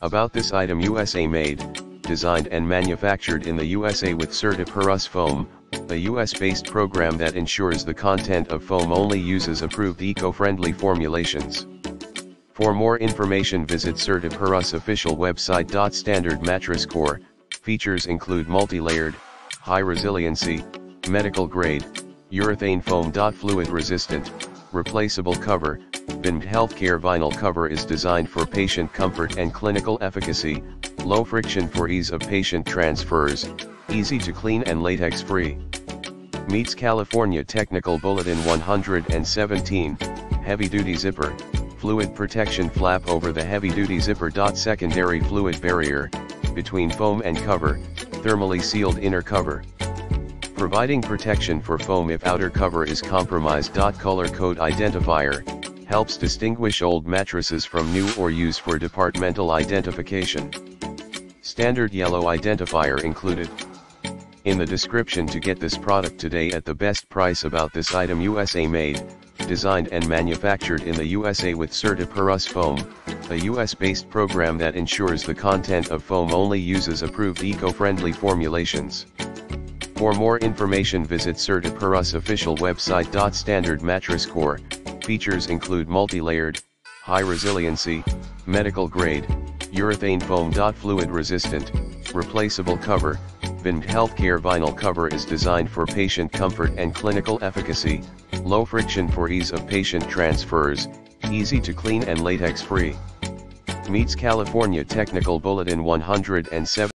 About this item USA made, designed and manufactured in the USA with CertiPUR-US Foam, a US-based program that ensures the content of foam only uses approved eco-friendly formulations. For more information visit CertiPUR-US official website. Standard mattress core, features include multi-layered, high resiliency, medical grade, urethane foam. Fluid resistant, replaceable cover, VIMD healthcare vinyl cover is designed for patient comfort and clinical efficacy, low friction for ease of patient transfers, easy to clean and latex free. Meets California Technical Bulletin 117, Heavy Duty Zipper, Fluid Protection Flap over the Heavy Duty Zipper. Secondary fluid barrier, between foam and cover, thermally sealed inner cover. Providing protection for foam if outer cover is compromised. Color code identifier, helps distinguish old mattresses from new or use for departmental identification. Standard yellow identifier included. In the description to get this product today at the best price about this item USA made, designed and manufactured in the USA with CertiPUR-US Foam, a US-based program that ensures the content of foam only uses approved eco-friendly formulations. For more information visit CertiPUR-US official website. Standard mattress core, features include multi-layered, high resiliency, medical grade, urethane foam. Fluid resistant, replaceable cover, VIMD healthcare vinyl cover is designed for patient comfort and clinical efficacy, low friction for ease of patient transfers, easy to clean and latex free. Meets California Technical Bulletin 107.